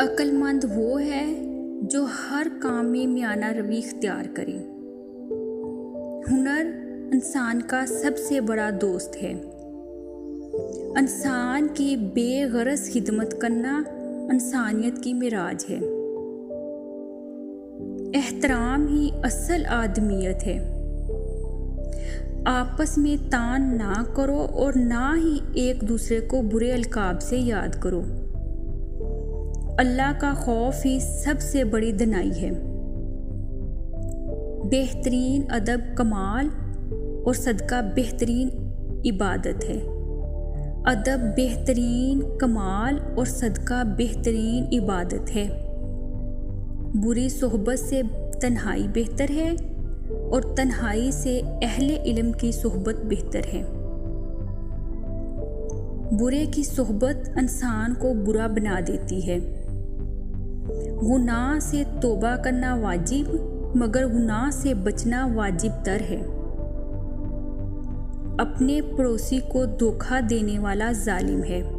अक्लमंद वो है जो हर काम में म्याना रवि इख्तियार करे। हुनर इंसान का सबसे बड़ा दोस्त है। इंसान की बेगरज खिदमत करना इंसानियत की मिराज है। एहतराम ही असल आदमियत है। आपस में तान ना करो और ना ही एक दूसरे को बुरे अलकाब से याद करो। अल्लाह का खौफ ही सबसे बड़ी दनाई है। बेहतरीन अदब कमाल और सदका बेहतरीन इबादत है। अदब बेहतरीन कमाल और सदका बेहतरीन इबादत है। बुरी सोहबत से तन्हाई बेहतर है और तन्हाई से अहले इल्म की सोहबत बेहतर है। बुरे की सोहबत इंसान को बुरा बना देती है। गुनाह से तोबा करना वाजिब, मगर गुनाह से बचना वाजिब तर है। अपने पड़ोसी को धोखा देने वाला जालिम है।